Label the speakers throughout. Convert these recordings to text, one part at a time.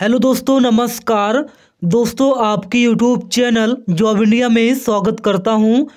Speaker 1: Hello दोस्तों, नमस्कार। दोस्तों, आपकी यूट्यूब चैनल जॉब इंडिया में स्वागत करता हूँ।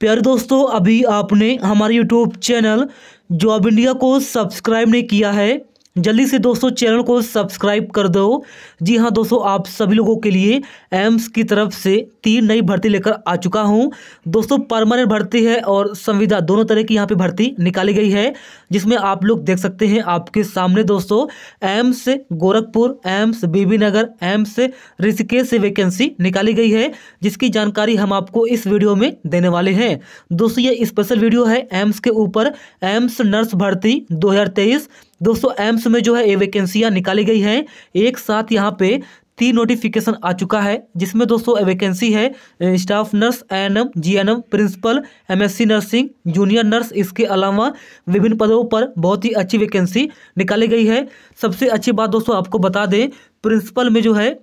Speaker 1: प्यारे दोस्तों, अभी आपने हमारे यूट्यूब चैनल जॉब इंडिया को सब्सक्राइब नहीं किया है। जल्दी से दोस्तों चैनल को सब्सक्राइब कर दो। जी हाँ दोस्तों, आप सभी लोगों के लिए एम्स की तरफ़ से तीन नई भर्ती लेकर आ चुका हूँ। दोस्तों, परमानेंट भर्ती है और संविदा, दोनों तरह की यहाँ पे भर्ती निकाली गई है, जिसमें आप लोग देख सकते हैं आपके सामने दोस्तों, AIIMS Gorakhpur, AIIMS Bibi Nagar AIIMS Rishikesh से वैकेंसी निकाली गई है, जिसकी जानकारी हम आपको इस वीडियो में देने वाले हैं। दोस्तों, ये स्पेशल वीडियो है एम्स के ऊपर, एम्स नर्स भर्ती दो हज़ार तेईस दोस्तों, एम्स में जो है ये वैकेंसियाँ निकाली गई हैं। एक साथ यहाँ पे तीन नोटिफिकेशन आ चुका है, जिसमें दोस्तों वैकेंसी है staff nurse N M G N M principal MSc nursing junior nurse इसके अलावा विभिन्न पदों पर बहुत ही अच्छी वैकेंसी निकाली गई है। सबसे अच्छी बात दोस्तों आपको बता दें प्रिंसिपल में जो है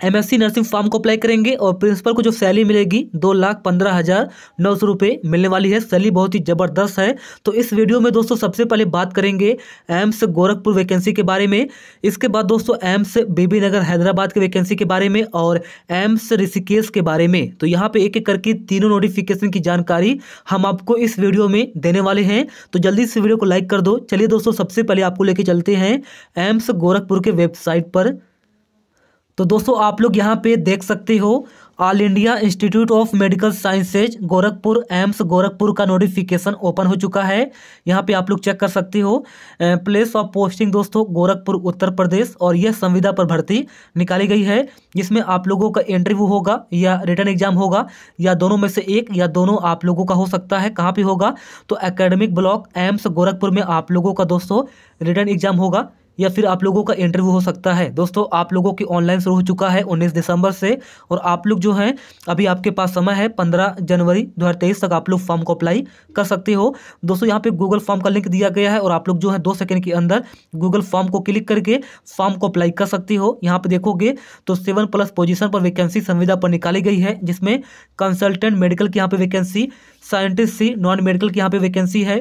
Speaker 1: एमएससी नर्सिंग फॉर्म को अप्लाई करेंगे और प्रिंसिपल को जो सैलरी मिलेगी, दो लाख पंद्रह हज़ार नौ सौ रुपये मिलने वाली है। सैलरी बहुत ही ज़बरदस्त है। तो इस वीडियो में दोस्तों सबसे पहले बात करेंगे एम्स गोरखपुर वैकेंसी के बारे में। इसके बाद दोस्तों एम्स बीबी नगर हैदराबाद के वैकेंसी के बारे में और एम्स ऋषिकेश के बारे में। तो यहाँ पर एक एक करके तीनों नोटिफिकेशन की जानकारी हम आपको इस वीडियो में देने वाले हैं। तो जल्दी से वीडियो को लाइक कर दो। चलिए दोस्तों सबसे पहले आपको लेके चलते हैं एम्स गोरखपुर के वेबसाइट पर। तो दोस्तों, आप लोग यहाँ पे देख सकते हो All India Institute of Medical Sciences Gorakhpur, AIIMS, Gorakhpur का नोटिफिकेशन ओपन हो चुका है। यहाँ पे आप लोग चेक कर सकते हो। प्लेस ऑफ़ पोस्टिंग दोस्तों, गोरखपुर, उत्तर प्रदेश, और यह संविदा पर भर्ती निकाली गई है, जिसमें आप लोगों का इंटरव्यू होगा, या रिटर्न एग्ज़ाम होगा, या दोनों में से एक, या दोनों आप लोगों का हो सकता है, कहाँ पर होगा। तो अकेडमिक ब्लॉक एम्स, गोरखपुर में आप लोगों का दोस्तों रिटर्न एग्ज़ाम होगा। या फिर आप लोगों का इंटरव्यू हो सकता है। दोस्तों, आप लोगों की ऑनलाइन शुरू हो चुका है 19 दिसंबर से और आप लोग जो हैं, अभी आपके पास समय है 15 जनवरी 2023 तक आप लोग फॉर्म को अप्लाई कर सकते हो। दोस्तों, यहाँ पे गूगल फॉर्म का लिंक दिया गया है और आप लोग जो है दो सेकेंड के अंदर गूगल फॉर्म को क्लिक करके फॉर्म को अप्लाई कर सकते हो। यहाँ पर देखोगे तो सेवन प्लस पोजिशन पर वैकेंसी संविदा पर निकाली गई है, जिसमें कंसल्टेंट मेडिकल की यहाँ पर vacancy scientist C non medical की यहाँ पर वैकेंसी है।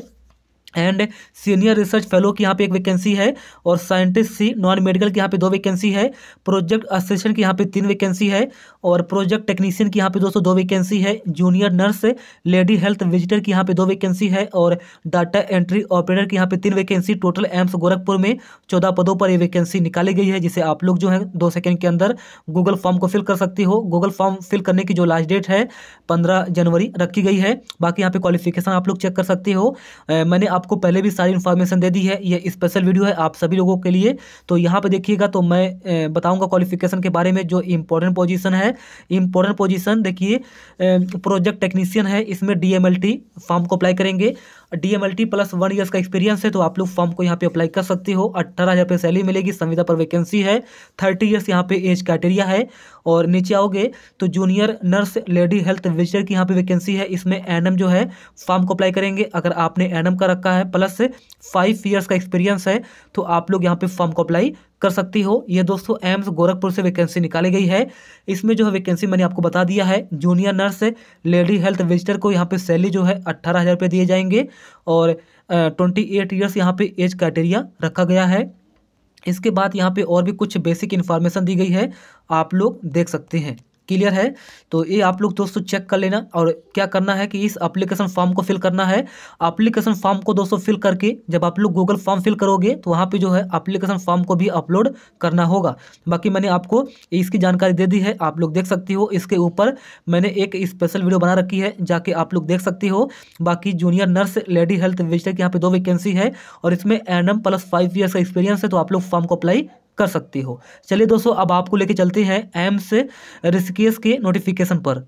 Speaker 1: एंड सीनियर रिसर्च फेलो की यहाँ पे एक वैकेंसी है और साइंटिस्ट सी नॉन मेडिकल की यहाँ पे दो वैकेंसी है, प्रोजेक्ट असिस्टेंट की यहाँ पे तीन वैकेंसी है और प्रोजेक्ट टेक्नीशियन की यहाँ पे दोस्तों दो वैकेंसी है, junior nurse, lady health visitor की यहाँ पे दो वैकेंसी है और डाटा एंट्री ऑपरेटर की यहाँ पे तीन वैकेंसी, टोटल एम्स गोरखपुर में चौदह पदों पर ये वैकेंसी निकाली गई है, जिसे आप लोग जो है दो सेकेंड के अंदर गूगल फॉर्म को फिल कर सकती हो। गूगल फॉर्म फिल करने की जो लास्ट डेट है, पंद्रह जनवरी रखी गई है। बाकी यहाँ पे क्वालिफिकेशन आप लोग चेक कर सकते हो। मैंने आप आपको पहले भी सारी इन्फॉर्मेशन दे दी है, ये स्पेशल वीडियो है आप सभी लोगों के लिए। तो यहाँ पर देखिएगा तो मैं बताऊँगा क्वालिफिकेशन के बारे में जो इम्पोर्टेंट पोजिशन है। इम्पोर्टेंट पोजिशन देखिए प्रोजेक्ट टेक्नीशियन है, इसमें डीएमएलटी फॉर्म को अप्लाई करेंगे। D M L T plus one years का एक्सपीरियंस है तो आप लोग फॉर्म को यहाँ पे अप्लाई कर सकते हो। अट्ठारह हज़ार रुपये सैलरी मिलेगी, संविदा पर वैकेंसी है। थर्टी ईयर्स यहाँ पे एज क्राइटेरिया है। और नीचे आओगे तो junior nurse lady health visitor की यहाँ पे वैकेंसी है। इसमें एनएम जो है फॉर्म को अप्लाई करेंगे। अगर आपने एनएम का रखा है प्लस फाइव ईयर्स का एक्सपीरियंस है तो आप लोग यहाँ पे फॉर्म को अप्लाई कर सकती हो। ये दोस्तों एम्स गोरखपुर से वैकेंसी निकाली गई है। इसमें जो है वैकेंसी मैंने आपको बता दिया है। Junior nurse lady health visitor को यहाँ पे सैलरी जो है अट्ठारह हज़ार रुपये दिए जाएँगे और ट्वेंटी एट ईयर्स यहाँ पे एज क्राइटेरिया रखा गया है। इसके बाद यहाँ पे और भी कुछ बेसिक इन्फॉर्मेशन दी गई है। आप लोग देख सकते हैं। क्लियर है? तो ये आप लोग दोस्तों चेक कर लेना और क्या करना है कि इस एप्लीकेशन फॉर्म को फिल करना है। एप्लीकेशन फॉर्म को दोस्तों फिल करके जब आप लोग गूगल फॉर्म फिल करोगे तो वहाँ पे जो है एप्लीकेशन फॉर्म को भी अपलोड करना होगा। बाकी मैंने आपको इसकी जानकारी दे दी है, आप लोग देख सकती हो। इसके ऊपर मैंने एक स्पेशल वीडियो बना रखी है, जाके आप लोग देख सकती हो। बाकी junior nurse lady health visitor की यहाँ पे दो वैकेंसी है और इसमें एन प्लस फाइव ईयर्स का एक्सपीरियंस है तो आप लोग फॉर्म को अप्लाई कर सकते हो। चलिए दोस्तों, अब आपको लेके चलते हैं एम्स ऋषिकेश के नोटिफिकेशन पर।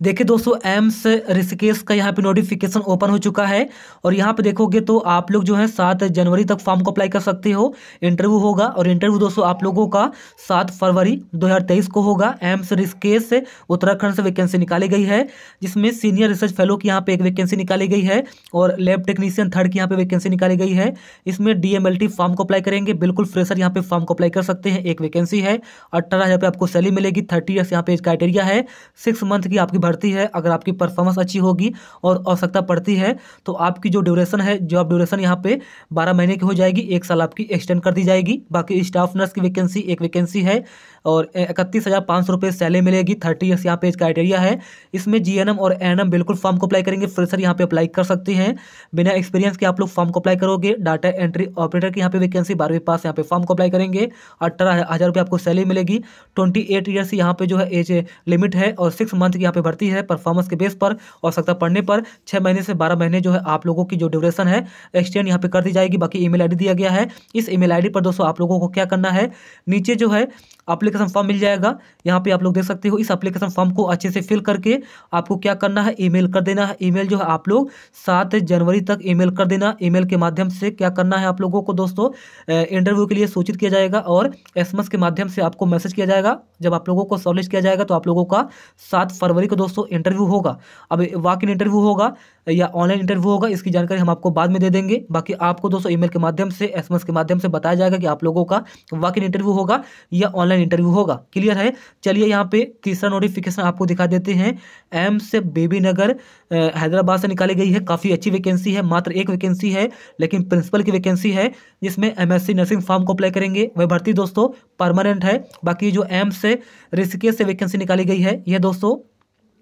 Speaker 1: देखिए दोस्तों, एम्स ऋषिकेश का यहाँ पे नोटिफिकेशन ओपन हो चुका है और यहाँ पे देखोगे तो आप लोग जो है सात जनवरी तक फॉर्म को अप्लाई कर सकते हो। इंटरव्यू होगा और इंटरव्यू दोस्तों आप लोगों का सात फरवरी 2023 को होगा। एम्स ऋषिकेश से उत्तराखंड से वैकेंसी निकाली गई है, जिसमें सीनियर रिसर्च फेलो की यहाँ पे एक वैकेंसी निकाली गई है और लैब टेक्नीशियन थर्ड की यहाँ पर वैकेंसी निकाली गई है। इसमें डीएमएलटी फॉर्म को अप्लाई करेंगे, बिल्कुल फ्रेशर यहाँ पे फॉर्म को अप्लाई कर सकते हैं। एक वैकेंसी है, अट्ठारह हज़ार आपको सैलरी मिलेगी थर्टी ईयर्स यहाँ पे क्राइटेरिया है। सिक्स मंथ की आपकी भर्ती है, अगर आपकी परफॉर्मेंस अच्छी होगी और आवश्यकता पड़ती है तो आपकी जो ड्यूरेशन है जॉब ड्यूरेशन यहाँ पे बारह महीने की हो जाएगी, एक साल आपकी एक्सटेंड कर दी जाएगी। बाकी स्टाफ नर्स की वैकेंसी एक वैकेंसी है और इकतीस हज़ार पाँच सौ रुपये सैलरी मिलेगी थर्टी ईयर्स यहाँ पे एज क्राइटेरिया है। इसमें जीएनएम और एनएम बिल्कुल फॉर्म को अप्लाई करेंगे फ्रेशर यहाँ पे अप्लाई कर सकते हैं। बिना एक्सपीरियंस के आप लोग फॉर्म को अप्लाई करोगे डाटा एंट्री ऑपरेटर की यहाँ पे वैकेंसी बारहवीं पास यहाँ पे फॉर्म को अप्लाई करेंगे, अठारह हज़ार रुपये आपको सैलरी मिलेगी। ट्वेंटी एट ईयर्स यहाँ पे जो है एज लिमिट है और सिक्स मंथ की यहाँ पे भर्ती है परफॉर्मेंस के बेस पर आवश्यकता पड़ने पर छः महीने से बारह महीने जो है आप लोगों की जो ड्यूरेशन है एक्सटेंड यहाँ पर कर दी जाएगी, बाकी ईमेल आईडी दिया गया है। इस ईमेल आईडी पर दोस्तों आप लोगों को क्या करना है, नीचे जो है अप्लीकेशन फॉर्म मिल जाएगा। यहाँ पे आप लोग देख सकते हो, इस एप्लीकेशन फॉर्म को अच्छे से फिल करके आपको क्या करना है? ईमेल कर देना है। ईमेल जो है, आप लोग सात जनवरी तक ईमेल कर देना। ईमेल के माध्यम से क्या करना है आप लोगों को दोस्तों? इंटरव्यू के लिए सूचित किया जाएगा और एसएमएस के माध्यम से आपको मैसेज किया जाएगा। जब आप लोगों को सॉलिश किया जाएगा तो आप लोगों का सात फरवरी को दोस्तों इंटरव्यू होगा। अब वाक इन इंटरव्यू होगा या ऑनलाइन इंटरव्यू होगा, इसकी जानकारी हम आपको बाद में दे देंगे। बाकी आपको दोस्तों ईमेल के माध्यम से एसएमएस के माध्यम से बताया जाएगा कि आप लोगों का वाक इन इंटरव्यू होगा या ऑनलाइन इंटरव्यू होगा। क्लियर है? चलिए यहाँ पे तीसरा नोटिफिकेशन आपको दिखा देते हैं। एम्स बेबी नगर हैदराबाद से निकाली गई है। काफ़ी अच्छी वैकेंसी है। मात्र एक वैकेंसी है, लेकिन प्रिंसिपल की वैकेंसी है, जिसमें एमएससी नर्सिंग फॉर्म को अप्लाई करेंगे। वह भर्ती दोस्तों परमानेंट है। बाकी जो एम्स से ऋषिकेश से वैकेंसी निकाली गई है, यह दोस्तों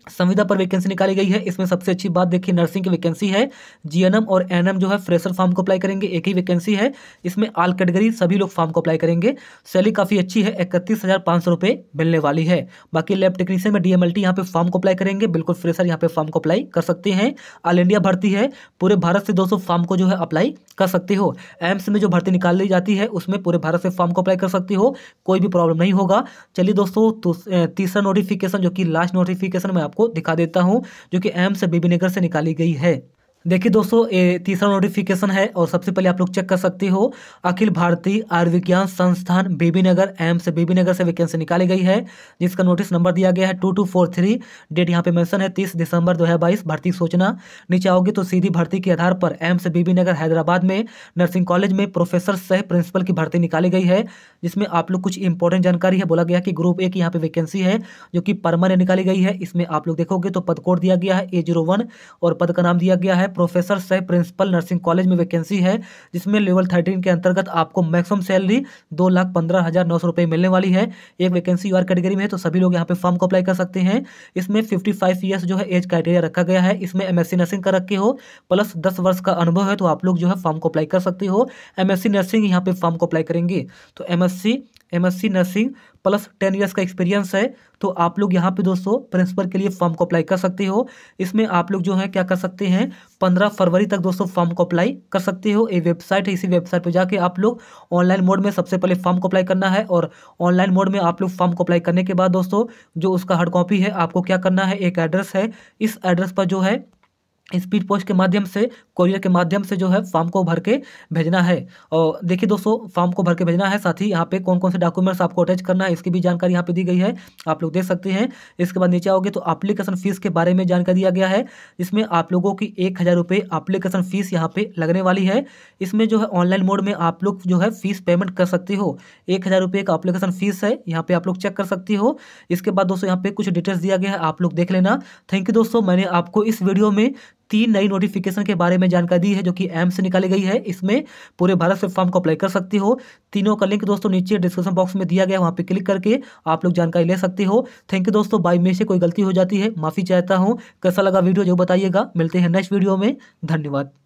Speaker 1: संविदा पर वैकेंसी निकाली गई है। इसमें सबसे अच्छी बात देखिए नर्सिंग की वैकेंसी है। जीएनएम और एनएम जो है फ्रेशर फॉर्म को अप्लाई करेंगे। एक ही वैकेंसी है। इसमें आल कैटेगरी सभी लोग फॉर्म को अप्लाई करेंगे। सैलरी काफ़ी अच्छी है। इकतीस हज़ार पाँच सौ रुपये मिलने वाली है। बाकी लैब टेक्नीशियन में डीएमएलटी यहाँ पे फॉर्म को अप्लाई करेंगे। बिल्कुल फ्रेशर यहाँ पे फॉर्म को अप्लाई कर सकते हैं। ऑल इंडिया भर्ती है। पूरे भारत से दो फॉर्म को जो है अप्लाई कर सकते हो। एम्स में जो भर्ती निकाल ली जाती है, उसमें पूरे भारत से फॉर्म को अप्लाई कर सकते हो। कोई भी प्रॉब्लम नहीं होगा। चलिए दोस्तों तो तीसरा नोटिफिकेशन जो कि लास्ट नोटिफिकेशन मैं आपको दिखा देता हूँ जो कि एम्स बेबीनगर से निकाली गई है। देखिए दोस्तों, ये तीसरा नोटिफिकेशन है और सबसे पहले आप लोग चेक कर सकते हो, अखिल भारतीय आयुर्विज्ञान संस्थान बीबी नगर एम्स बीबी नगर से वैकेंसी निकाली गई है, जिसका नोटिस नंबर दिया गया है two two four three date यहाँ पे मेंशन है तीस दिसंबर दो हज़ार बाईस, भर्ती सूचना। नीचे आओगे तो सीधी भर्ती के आधार पर एम्स बीबी नगर हैदराबाद में नर्सिंग कॉलेज में प्रोफेसर सह प्रिंसिपल की भर्ती निकाली गई है, जिसमें आप लोग कुछ इंपॉर्टेंट जानकारी है। बोला गया कि ग्रुप ए की यहाँ पे वैकेंसी है, जो कि परमानेंट निकाली गई है। इसमें आप लोग देखोगे तो पद कोड दिया गया है ए ज़ीरो वन और पद का नाम दिया गया है प्रोफेसर सह प्रिंसिपल नर्सिंग कॉलेज में वैकेंसी है, जिसमें लेवल थर्टीन के अंतर्गत आपको मैक्सिमम सैलरी दो लाख पंद्रह हज़ार नौ सौ रुपये मिलने वाली है। एक वैकेंसी यूआर कैटेगरी में है तो सभी लोग यहाँ पे फॉर्म को अप्लाई कर सकते हैं। इसमें फिफ्टी फाइव ईयर्स जो है एज क्राइटेरिया रखा गया है। इसमें एमएससी नर्सिंग का रखे हो, प्लस दस वर्ष का अनुभव है तो आप लोग जो है फॉर्म को अप्लाई कर सकते हो। एमएससी नर्सिंग यहाँ पे फॉर्म को अप्लाई करेंगे। तो MSc MSc nursing plus ten years का एक्सपीरियंस है तो आप लोग यहाँ पे दोस्तों प्रिंसिपल के लिए फॉर्म को अप्लाई कर सकते हो। इसमें आप लोग जो है क्या कर सकते हैं, पंद्रह फरवरी तक दोस्तों फॉर्म को अप्लाई कर सकते हो। ये वेबसाइट है, इसी वेबसाइट पे जाके आप लोग ऑनलाइन मोड में सबसे पहले फॉर्म को अप्लाई करना है और ऑनलाइन मोड में आप लोग फॉर्म को अप्लाई करने के बाद दोस्तों जो उसका हार्ड कॉपी है, आपको क्या करना है, एक एड्रेस है। इस एड्रेस पर जो है स्पीड पोस्ट के माध्यम से कोरियर के माध्यम से जो है फॉर्म को भर के भेजना है। और देखिए दोस्तों फॉर्म को भर के भेजना है, साथ ही यहाँ पे कौन कौन से डॉक्यूमेंट्स आपको अटैच करना है, इसकी भी जानकारी यहाँ पे दी गई है, आप लोग देख सकते हैं। इसके बाद नीचे आओगे तो अप्लीकेशन फ़ीस के बारे में जानकारी दिया गया है। इसमें आप लोगों की एक हज़ार रुपये अप्लीकेशन फ़ीस यहाँ पे लगने वाली है। इसमें जो है ऑनलाइन मोड में आप लोग जो है फ़ीस पेमेंट कर सकते हो। एक हज़ार रुपये का अप्लीकेशन फ़ीस है, यहाँ पे आप लोग चेक कर सकते हो। इसके बाद दोस्तों यहाँ पे कुछ डिटेल्स दिया गया है, आप लोग देख लेना। थैंक यू दोस्तों, मैंने आपको इस वीडियो में तीन नई नोटिफिकेशन के बारे में जानकारी दी है, जो कि एम्स से निकाली गई है। इसमें पूरे भारत से फॉर्म को अप्लाई कर सकती हो। तीनों का लिंक दोस्तों नीचे डिस्क्रिप्शन बॉक्स में दिया गया वहाँ पर क्लिक करके आप लोग जानकारी ले सकते हो। थैंक यू दोस्तों बाई मे से कोई गलती हो जाती है, माफ़ी चाहता हूँ। कैसा लगा वीडियो जो बताइएगा। मिलते हैं नेक्स्ट वीडियो में। धन्यवाद।